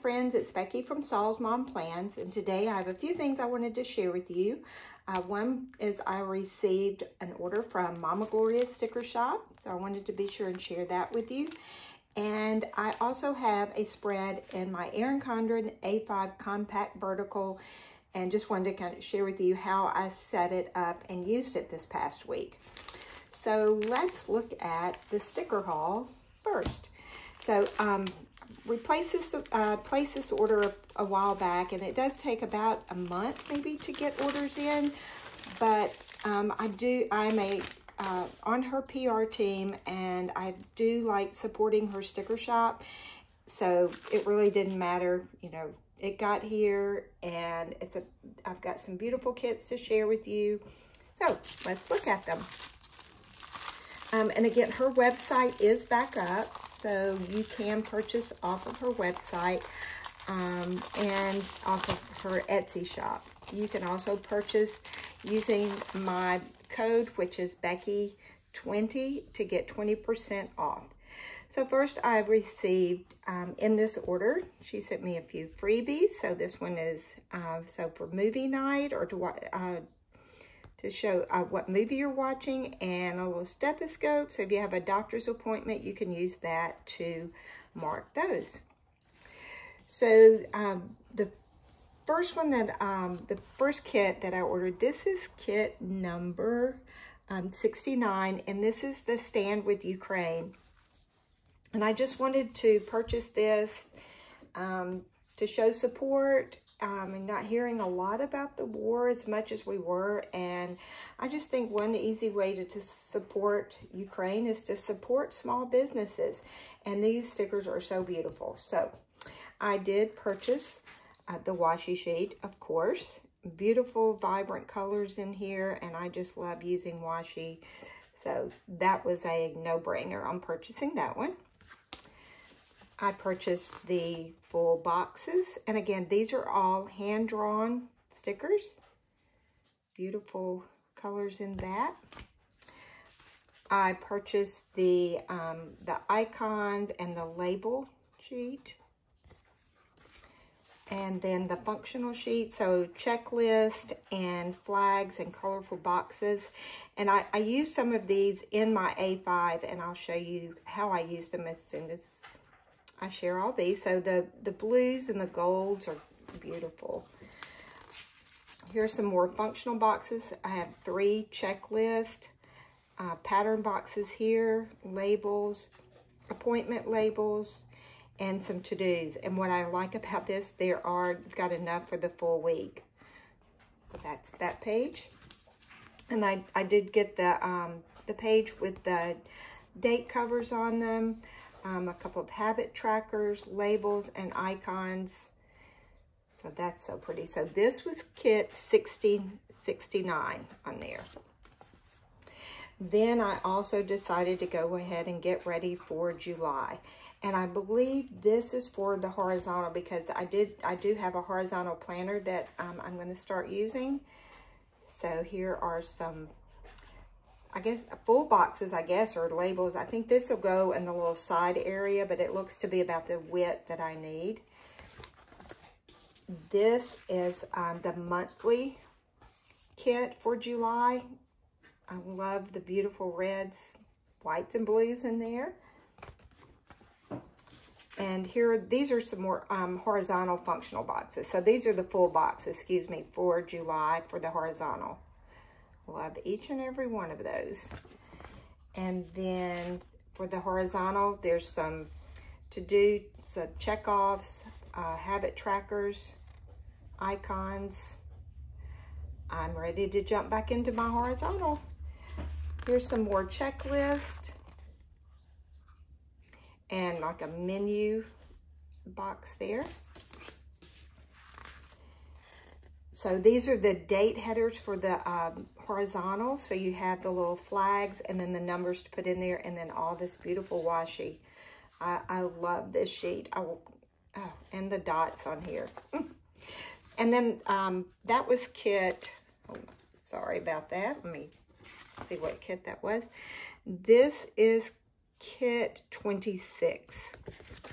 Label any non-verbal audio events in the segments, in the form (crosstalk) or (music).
friends, it's Becky from Salls Mom Plans, and today I have a few things I wanted to share with you. Uh, one is I received an order from Mama Gloria Sticker Shop, so I wanted to be sure and share that with you. And I also have a spread in my Erin Condren A5 Compact Vertical, and just wanted to kind of share with you how I set it up and used it this past week. So let's look at the sticker haul first. So um, we placed this, uh, placed this order a, a, while back, and it does take about a month maybe to get orders in. But um, I do, I'm a uh, on her PR team, and I do like supporting her sticker shop. So it really didn't matter, you know, it got here, and it's a, I've got some beautiful kits to share with you. So let's look at them. Um, and again, her website is back up. So you can purchase off of her website um, and also her Etsy shop. You can also purchase using my code, which is Becky20 to get 20% off. So first I received um, in this order, she sent me a few freebies. So this one is, uh, so for movie night or to uh, to show uh, what movie you're watching and a little stethoscope. So if you have a doctor's appointment, you can use that to mark those. So um, the first one that, um, the first kit that I ordered, this is kit number um, 69, and this is the Stand With Ukraine. And I just wanted to purchase this um, to show support um, not hearing a lot about the war as much as we were. And I just think one easy way to, to support Ukraine is to support small businesses. And these stickers are so beautiful. So I did purchase uh, the washi sheet, of course. Beautiful, vibrant colors in here. And I just love using washi. So that was a no-brainer on purchasing that one. I purchased the full boxes. And again, these are all hand-drawn stickers. Beautiful colors in that. I purchased the, um, the icons and the label sheet. And then the functional sheet, so checklist and flags and colorful boxes. And I, I use some of these in my A5 and I'll show you how I use them as soon as I share all these. So the, the blues and the golds are beautiful. Here's some more functional boxes. I have three checklist, uh, pattern boxes here, labels, appointment labels, and some to-dos. And what I like about this, there are, got enough for the full week. that's that page. And I, I did get the, um, the page with the date covers on them um, a couple of habit trackers, labels, and icons. So that's so pretty. So this was kit 6069 on there. Then I also decided to go ahead and get ready for July. And I believe this is for the horizontal because I did I do have a horizontal planner that um, I'm going to start using. So here are some I guess full boxes, I guess, or labels. I think this will go in the little side area, but it looks to be about the width that I need. This is um, the monthly kit for July. I love the beautiful reds, whites, and blues in there. And here, these are some more um, horizontal functional boxes. So these are the full boxes, excuse me, for July for the horizontal. Love each and every one of those. And then for the horizontal, there's some to do, some checkoffs, uh, habit trackers, icons. I'm ready to jump back into my horizontal. Here's some more checklist and like a menu box there. So these are the date headers for the um, horizontal. So you have the little flags and then the numbers to put in there and then all this beautiful washi. I, I love this sheet. I will, oh, and the dots on here. (laughs) and then um, that was kit, oh, sorry about that. Let me see what kit that was. This is kit 26.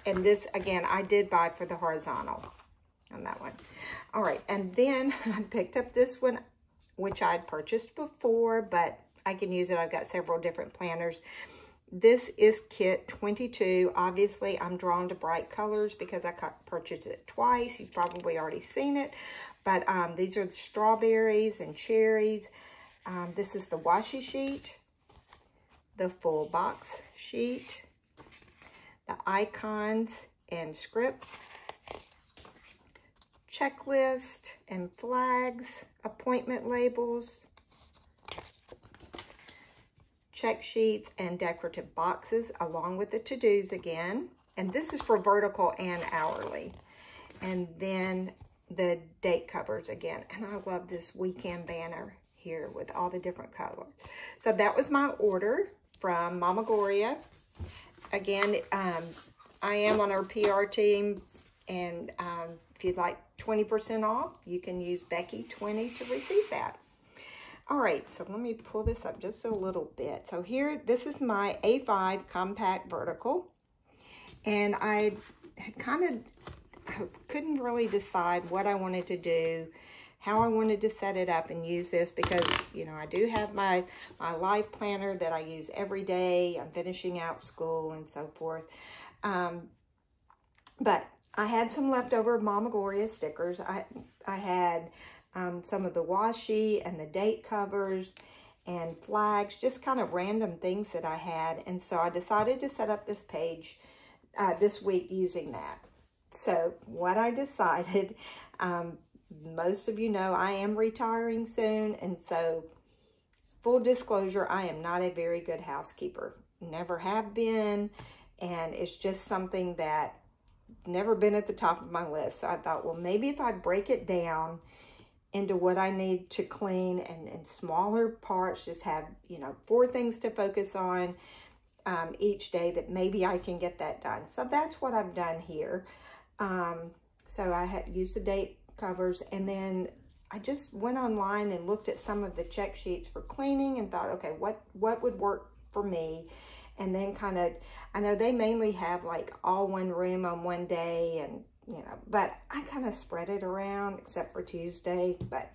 And this, again, I did buy for the horizontal on that one. All right, and then (laughs) I picked up this one, which I'd purchased before, but I can use it. I've got several different planners. This is kit 22. Obviously, I'm drawn to bright colors because I purchased it twice. You've probably already seen it. But um, these are the strawberries and cherries. Um, this is the washi sheet, the full box sheet, the icons and script, checklist and flags, appointment labels, check sheets and decorative boxes along with the to-dos again. And this is for vertical and hourly. And then the date covers again. And I love this weekend banner here with all the different colors. So that was my order from Mama Gloria. Again, um, I am on our PR team. And um, if you'd like 20% off, you can use Becky20 to receive that. All right, so let me pull this up just a little bit. So here, this is my A5 compact vertical. And I kind of couldn't really decide what I wanted to do, how I wanted to set it up and use this because, you know, I do have my, my life planner that I use every day. I'm finishing out school and so forth. Um, but I had some leftover Mama Gloria stickers. I, I had um, some of the washi and the date covers and flags, just kind of random things that I had. And so I decided to set up this page uh, this week using that. So what I (laughs) decided, um, most of you know I am retiring soon. And so full disclosure, I am not a very good housekeeper. Never have been. And it's just something that never been at the top of my list. So I thought, well, maybe if I break it down into what I need to clean and in smaller parts, just have, you know, four things to focus on um, each day that maybe I can get that done. So that's what I've done here. Um, so I had used the date covers and then I just went online and looked at some of the check sheets for cleaning and thought, okay, what, what would work for me? And then kind of, I know they mainly have like all one room on one day and you know, but I kind of spread it around except for Tuesday, but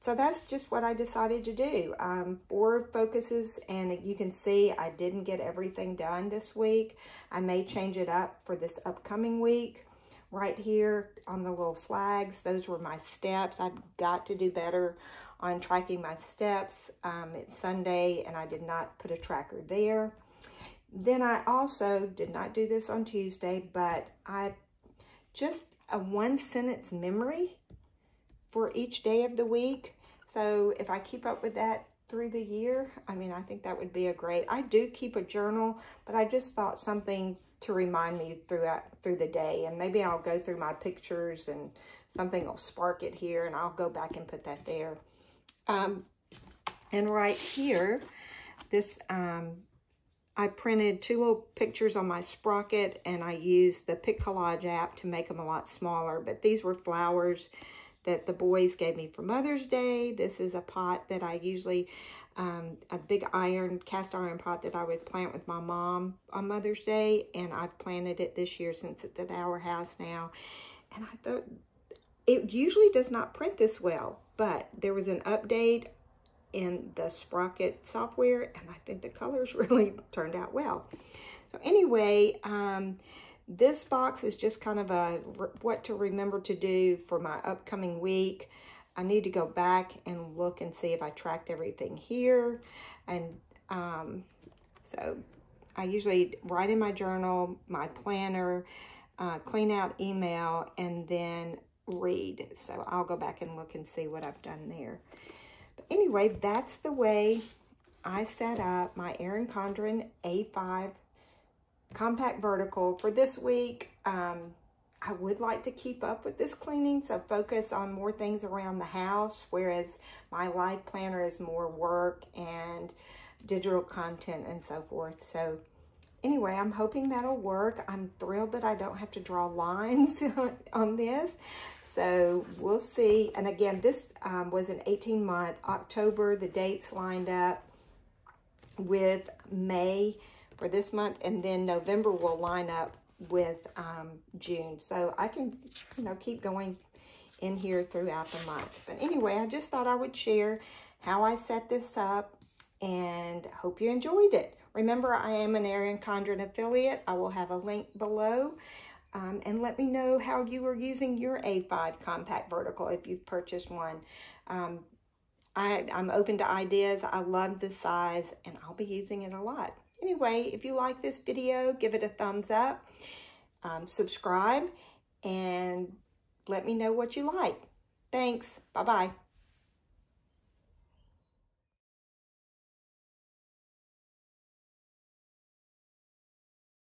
so that's just what I decided to do. Um, four focuses, and you can see I didn't get everything done this week. I may change it up for this upcoming week. Right here on the little flags, those were my steps. I've got to do better on tracking my steps. Um, it's Sunday, and I did not put a tracker there. Then I also did not do this on Tuesday, but I just a one sentence memory for each day of the week. So if I keep up with that through the year, I mean, I think that would be a great, I do keep a journal, but I just thought something to remind me throughout through the day. And maybe I'll go through my pictures and something will spark it here and I'll go back and put that there. Um, and right here, this um, I printed two little pictures on my sprocket and I used the Pic Collage app to make them a lot smaller. But these were flowers that the boys gave me for Mother's Day. This is a pot that I usually, um, a big iron, cast iron pot that I would plant with my mom on Mother's Day. And I've planted it this year since it's at our house now. And I thought, it usually does not print this well, but there was an update in the Sprocket software, and I think the colors (laughs) really turned out well. So anyway, um, this box is just kind of a what to remember to do for my upcoming week. I need to go back and look and see if I tracked everything here. And um, so I usually write in my journal, my planner, uh, clean out email, and then read. So I'll go back and look and see what I've done there. But anyway, that's the way I set up my Erin Condren A5 compact vertical for this week. Um, I would like to keep up with this cleaning, so focus on more things around the house, whereas my life planner is more work and digital content and so forth. So anyway, I'm hoping that'll work. I'm thrilled that I don't have to draw (laughs) lines on this. So we'll see. And again, this um, was an 18 month October. The dates lined up with May for this month, and then November will line up with um, June. So I can, you know, keep going in here throughout the month. But anyway, I just thought I would share how I set this up and hope you enjoyed it. Remember, I am an Erin Condren affiliate. I will have a link below. Um, and let me know how you are using your A5 compact vertical if you've purchased one. Um, I, I'm open to ideas. I love the size and I'll be using it a lot. Anyway, if you like this video, give it a thumbs up, um, subscribe, and let me know what you like. Thanks. Bye-bye.